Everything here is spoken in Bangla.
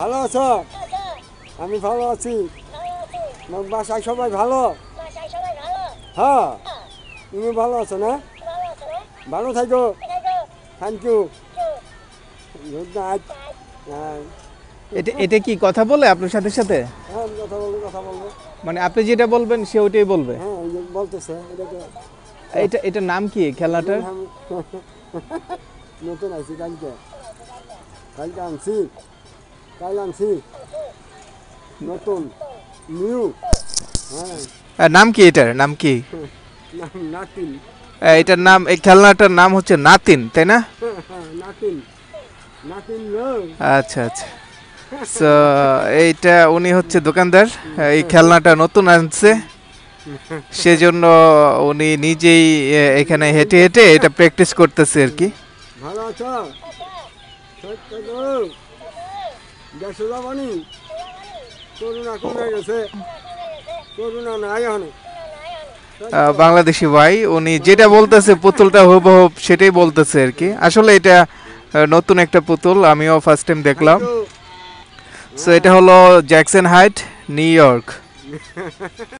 ভালো আছো? আমি ভালো আছি। আমার বাসায় সবাই ভালো? হ্যাঁ? তুমি ভালো আছো না? ভালো থাকো। থ্যাংক ইউ গুড নাইট হ্যাঁ এটা এটা কি কথা বলে আপনার সাথে সাথে? হ্যাঁ, আমি কথা বলব কথা বলব। মানে আপনি যেটা বলবেন সে ওইটাই বলবে। হ্যাঁ বলতেছে এটা এটা নাম কি খেলাটার? নতুন আছি কালকে। কালকে আনছি। কাল আনছি নতুন নিউ হ্যাঁ নাম কি এটার? নাম কি? নাতিন। এটার নাম এই খেলনাটার নাম হচ্ছে নাতিন তাই না? নাতিন। নাতিন আচ্ছা আচ্ছা। সো এইটা উনি হচ্ছে দোকানদার এই খেলনাটা নতুন আনছে। সেজন্য উনি নিজেই এখানে হেঁটে হেঁটে এটা প্র্যাকটিস করতেছে আর কি। ভালো আছো? যাবানি? করোনা কমে গেছে। করোনা নাই এখন। বাংলাদেশি ভাই উনি যেটা বলতেছে পুতুলটা হুবহুব সেটাই বলতেছে আর কি। আসলে এটা নতুন একটা পুতুল আমিও ফার্স্ট টাইম দেখলাম। সো এটা হলো জ্যাকসন হাইট নিউ ইয়র্ক